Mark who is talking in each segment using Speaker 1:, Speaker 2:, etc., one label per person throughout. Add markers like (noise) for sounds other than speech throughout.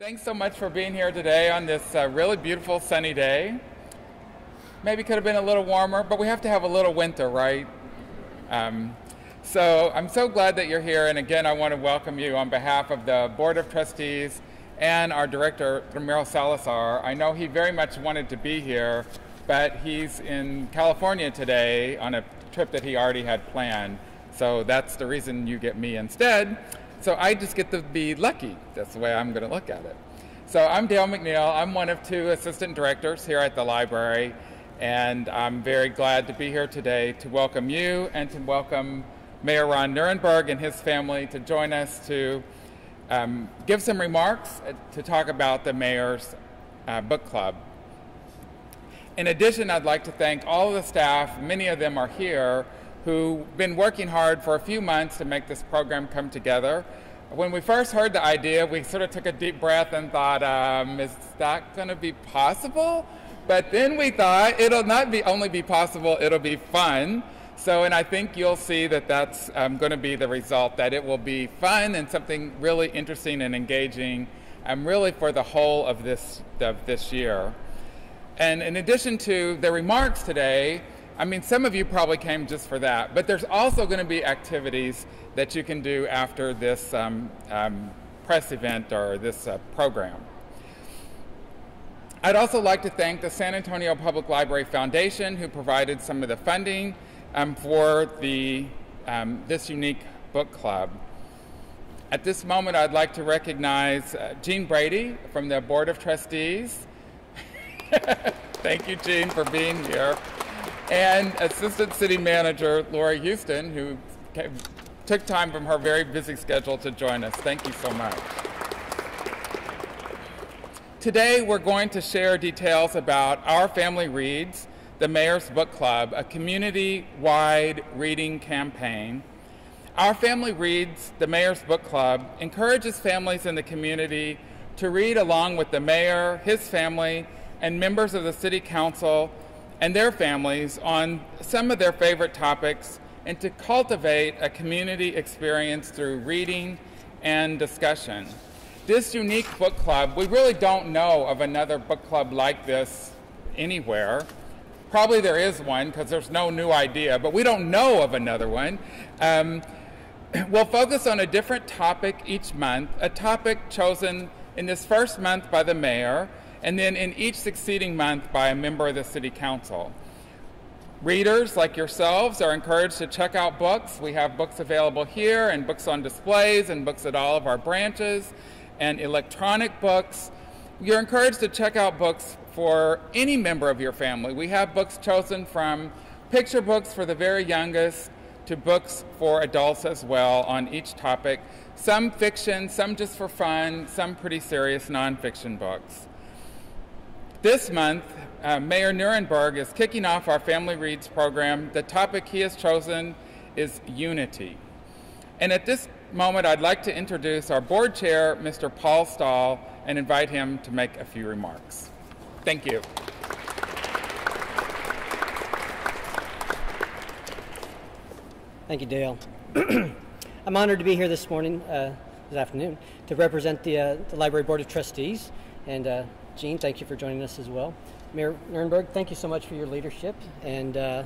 Speaker 1: Thanks so much for being here today on this uh, really beautiful sunny day. Maybe could have been a little warmer, but we have to have a little winter, right? Um, so I'm so glad that you're here, and again, I want to welcome you on behalf of the Board of Trustees and our director, Ramiro Salazar. I know he very much wanted to be here, but he's in California today on a trip that he already had planned. So that's the reason you get me instead. So I just get to be lucky. That's the way I'm going to look at it. So I'm Dale McNeil. I'm one of two assistant directors here at the library, and I'm very glad to be here today to welcome you and to welcome Mayor Ron Nirenberg and his family to join us to um, give some remarks uh, to talk about the mayor's uh, book club. In addition, I'd like to thank all of the staff, many of them are here, who've been working hard for a few months to make this program come together. When we first heard the idea, we sort of took a deep breath and thought, um, is that going to be possible? But then we thought it'll not be only be possible, it'll be fun. So, and I think you'll see that that's um, going to be the result, that it will be fun and something really interesting and engaging, um, really for the whole of this, of this year. And in addition to the remarks today, I mean, some of you probably came just for that, but there's also going to be activities that you can do after this um, um, press event or this uh, program. I'd also like to thank the San Antonio Public Library Foundation who provided some of the funding um, for the, um, this unique book club. At this moment, I'd like to recognize uh, Jean Brady from the Board of Trustees. (laughs) Thank you, Jean, for being here. And Assistant City Manager Lori Houston, who came, took time from her very busy schedule to join us. Thank you so much. Today, we're going to share details about Our Family Reads, the Mayor's Book Club, a community-wide reading campaign. Our Family Reads, the Mayor's Book Club, encourages families in the community to read along with the mayor, his family, and members of the City Council and their families on some of their favorite topics and to cultivate a community experience through reading and discussion. This unique book club, we really don't know of another book club like this anywhere. Probably there is one because there's no new idea, but we don't know of another one. Um, (clears throat) we'll focus on a different topic each month, a topic chosen in this first month by the mayor, and then in each succeeding month by a member of the City Council. Readers like yourselves are encouraged to check out books. We have books available here and books on displays and books at all of our branches and electronic books. You're encouraged to check out books for any member of your family. We have books chosen from picture books for the very youngest to books for adults as well on each topic. Some fiction, some just for fun, some pretty serious nonfiction books. This month, uh, Mayor Nirenberg is kicking off our Family Reads program. The topic he has chosen is unity. And at this moment, I'd like to introduce our board chair, Mr. Paul Stahl, and invite him to make a few remarks. Thank you.
Speaker 2: Thank you, Dale. (clears throat) I'm honored to be here this morning, uh, this afternoon, to represent the, uh, the Library Board of Trustees and Jean, thank you for joining us as well. Mayor Nirenberg, thank you so much for your leadership and uh,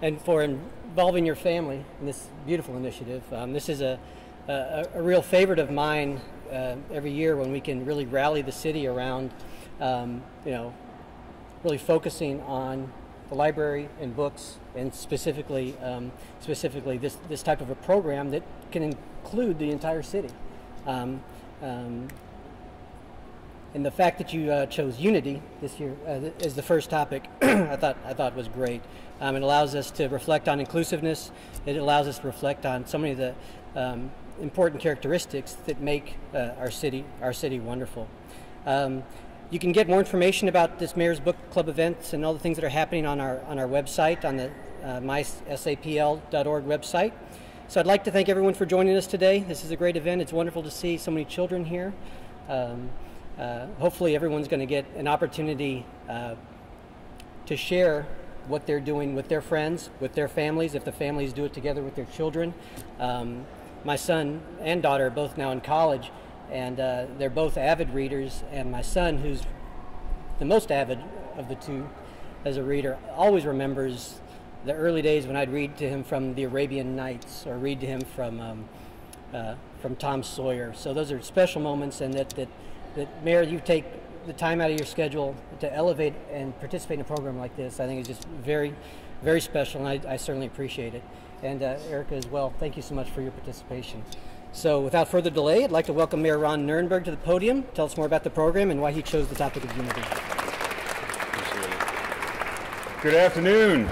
Speaker 2: and for involving your family in this beautiful initiative. Um, this is a, a, a, real favorite of mine uh, every year when we can really rally the city around, um, you know, really focusing on the library and books, and specifically um, specifically this this type of a program that can include the entire city. Um, um, and the fact that you uh, chose unity this year uh, as the first topic, (clears throat) I thought I thought was great. Um, it allows us to reflect on inclusiveness. It allows us to reflect on so many of the um, important characteristics that make uh, our city our city wonderful. Um, you can get more information about this Mayor's Book Club events and all the things that are happening on our on our website on the uh, mysapl.org website. So I'd like to thank everyone for joining us today. This is a great event. It's wonderful to see so many children here. Uh, hopefully everyone's going to get an opportunity uh, to share what they're doing with their friends, with their families, if the families do it together with their children. Um, my son and daughter are both now in college, and uh, they're both avid readers. And my son, who's the most avid of the two as a reader, always remembers the early days when I'd read to him from the Arabian Nights or read to him from um, uh, from Tom Sawyer. So those are special moments, and that that that Mayor, you take the time out of your schedule to elevate and participate in a program like this. I think is just very, very special, and I, I certainly appreciate it. And uh, Erika as well. Thank you so much for your participation. So, without further delay, I'd like to welcome Mayor Ron Nirenberg to the podium. Tell us more about the program and why he chose the topic of unity.
Speaker 3: Good afternoon.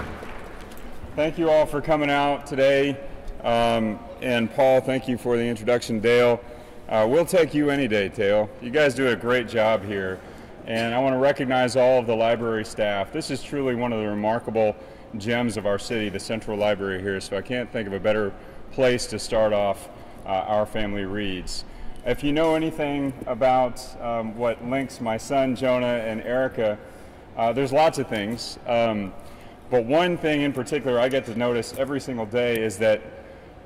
Speaker 3: Thank you all for coming out today. Um, and Paul, thank you for the introduction. Dale, uh, we'll take you any day, Dale. You guys do a great job here. And I want to recognize all of the library staff. This is truly one of the remarkable gems of our city, the Central Library here. So I can't think of a better place to start off uh, Our Family Reads. If you know anything about um, what links my son Jonah and Erika, uh, there's lots of things. Um, but one thing in particular I get to notice every single day is that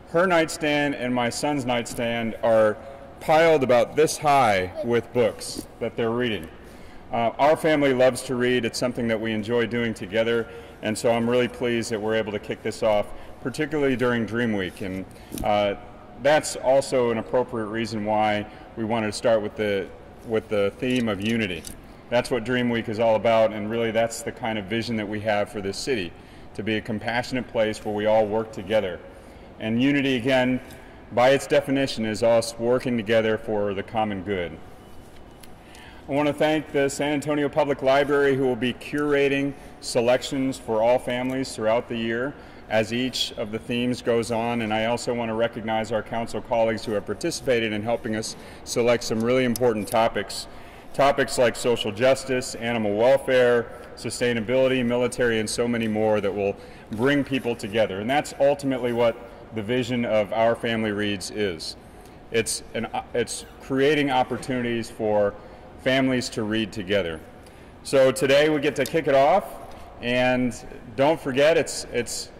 Speaker 3: her nightstand and my son's nightstand are piled about this high with books that they're reading. Uh, our family loves to read. It's something that we enjoy doing together. And so I'm really pleased that we're able to kick this off, particularly during Dream Week. And uh, that's also an appropriate reason why we wanted to start with the, with the theme of unity. That's what Dream Week is all about, and really that's the kind of vision that we have for this city to be a compassionate place where we all work together. And unity, again, by its definition, is us working together for the common good. I want to thank the San Antonio Public Library who will be curating selections for all families throughout the year as each of the themes goes on. And I also want to recognize our council colleagues who have participated in helping us select some really important topics. Topics like social justice, animal welfare, sustainability, military, and so many more that will bring people together. And that's ultimately what the vision of Our Family Reads is. It's, an, it's creating opportunities for families to read together. So today we get to kick it off, and don't forget it's, it's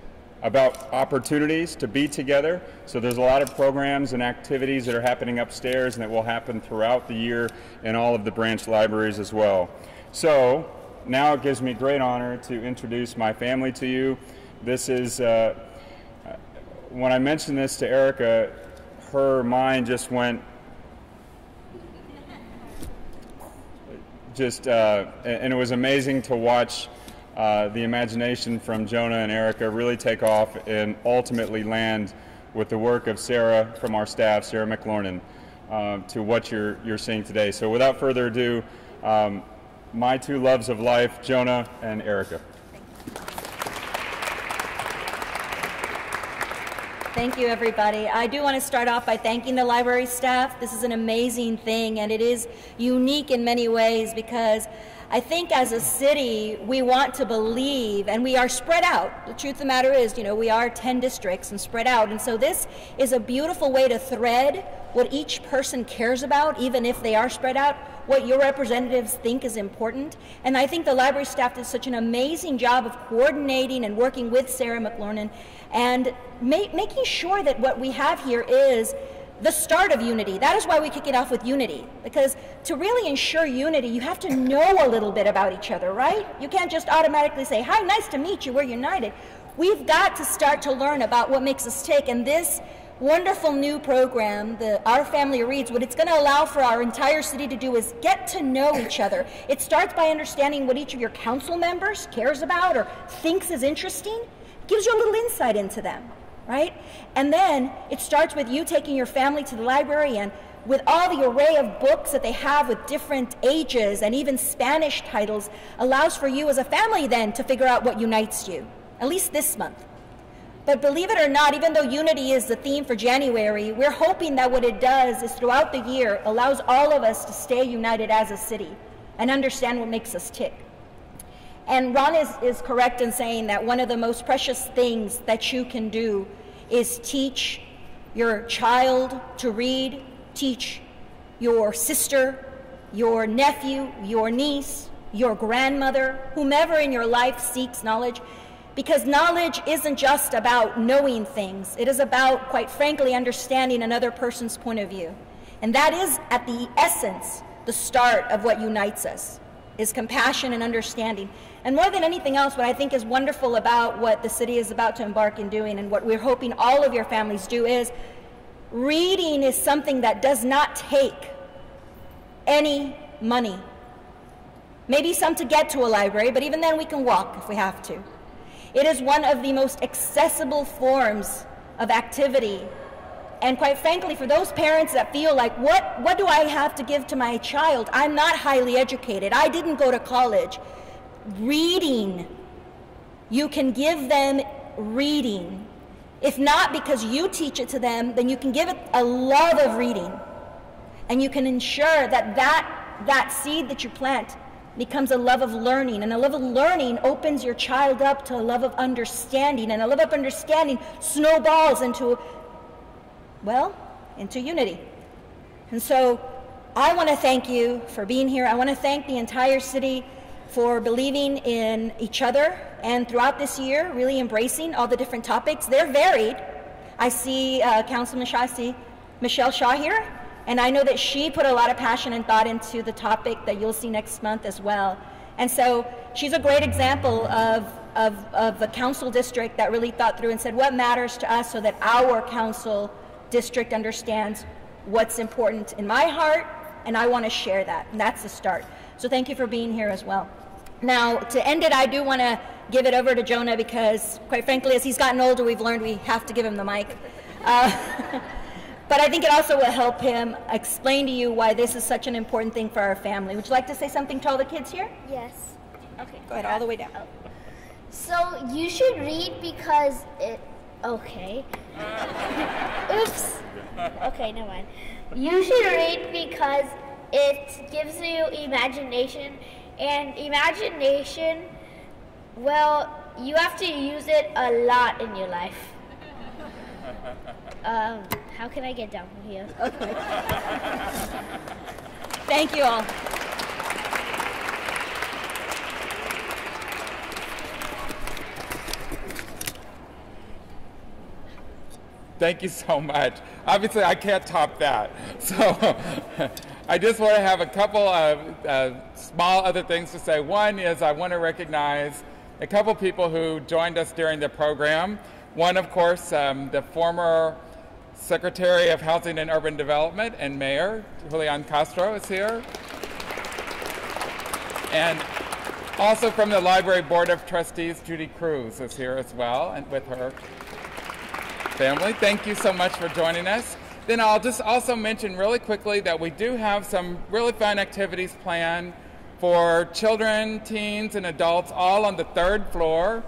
Speaker 3: about opportunities to be together. So there's a lot of programs and activities that are happening upstairs and that will happen throughout the year in all of the branch libraries as well. So now it gives me great honor to introduce my family to you. This is uh, when I mentioned this to Erika, her mind just went just, uh, and it was amazing to watch uh, the imagination from Jonah and Erika really take off and ultimately land with the work of Sarah from our staff, Sarah McLornan, uh, to what you're, you're seeing today. So without further ado, um, my two loves of life, Jonah and Erika.
Speaker 4: Thank you, everybody. I do want to start off by thanking the library staff. This is an amazing thing, and it is unique in many ways because I think as a city, we want to believe, and we are spread out. The truth of the matter is, you know, we are 10 districts and spread out. And so this is a beautiful way to thread what each person cares about, even if they are spread out, what your representatives think is important. And I think the library staff did such an amazing job of coordinating and working with Sarah McLornan and ma- making sure that what we have here is the start of unity. That is why we kick it off with unity. Because to really ensure unity, you have to know a little bit about each other, right? You can't just automatically say, Hi, nice to meet you, we're united. We've got to start to learn about what makes us tick. And this wonderful new program, the Our Family Reads, what it's going to allow for our entire city to do is get to know each other. It starts by understanding what each of your council members cares about or thinks is interesting gives you a little insight into them, right? And then it starts with you taking your family to the library and with all the array of books that they have with different ages and even Spanish titles, allows for you as a family then to figure out what unites you, at least this month. But believe it or not, even though unity is the theme for January, we're hoping that what it does is throughout the year allows all of us to stay united as a city and understand what makes us tick. And Ron is, is correct in saying that one of the most precious things that you can do is teach your child to read, teach your sister, your nephew, your niece, your grandmother, whomever in your life seeks knowledge. Because knowledge isn't just about knowing things, it is about, quite frankly, understanding another person's point of view. And that is, at the essence, the start of what unites us, is compassion and understanding. And more than anything else, what I think is wonderful about what the city is about to embark in doing and what we're hoping all of your families do is reading is something that does not take any money. Maybe some to get to a library, but even then we can walk if we have to. It is one of the most accessible forms of activity. And quite frankly, for those parents that feel like, what, what do I have to give to my child? I'm not highly educated. I didn't go to college. Reading. You can give them reading. If not because you teach it to them, then you can give it a love of reading. And you can ensure that that, that seed that you plant becomes a love of learning. And a love of learning opens your child up to a love of understanding. And a love of understanding snowballs into, well, into unity. And so I want to thank you for being here. I want to thank the entire city for believing in each other and throughout this year, really embracing all the different topics. They're varied. I see uh, Councilman Shaw, I see Michelle Shaw here. And I know that she put a lot of passion and thought into the topic that you'll see next month as well. And so she's a great example of, of, of a council district that really thought through and said, what matters to us so that our council district understands what's important in my heart, and I want to share that. And that's the start. So thank you for being here as well. Now, to end it, I do want to give it over to Jonah because, quite frankly, as he's gotten older, we've learned we have to give him the mic. Uh, (laughs) But I think it also will help him explain to you why this is such an important thing for our family. Would you like to say something to all the kids here?
Speaker 5: Yes.
Speaker 4: Okay, go ahead, all the way down.
Speaker 5: So you should read because it. Okay. (laughs) Oops. Okay, never mind. You should read because it gives you imagination, and imagination, well, you have to use it a lot in your life. (laughs) Um, how can I get down from here? (laughs)
Speaker 4: Okay. (laughs) Thank you all.
Speaker 1: Thank you so much. Obviously, I can't top that. (laughs) So I just want to have a couple of uh, small other things to say. One is I want to recognize a couple people who joined us during the program. One, of course, um, the former Secretary of Housing and Urban Development and Mayor, Julian Castro, is here. And also from the Library Board of Trustees, Judy Cruz is here as well, and with her family. Thank you so much for joining us. Then I'll just also mention really quickly that we do have some really fun activities planned for children, teens, and adults all on the third floor.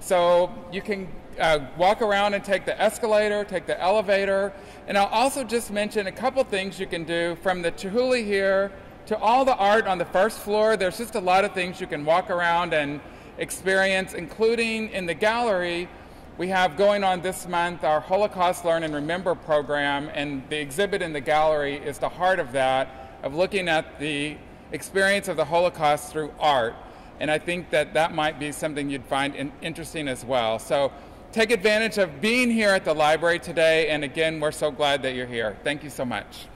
Speaker 1: So you can uh, walk around and take the escalator, take the elevator. And I'll also just mention a couple things you can do from the Chihuly here to all the art on the first floor. There's just a lot of things you can walk around and experience, including in the gallery. We have going on this month our Holocaust Learn and Remember program, and the exhibit in the gallery is the heart of that, of looking at the experience of the Holocaust through art. And I think that that might be something you'd find in, interesting as well. So take advantage of being here at the library today. And again, we're so glad that you're here. Thank you so much.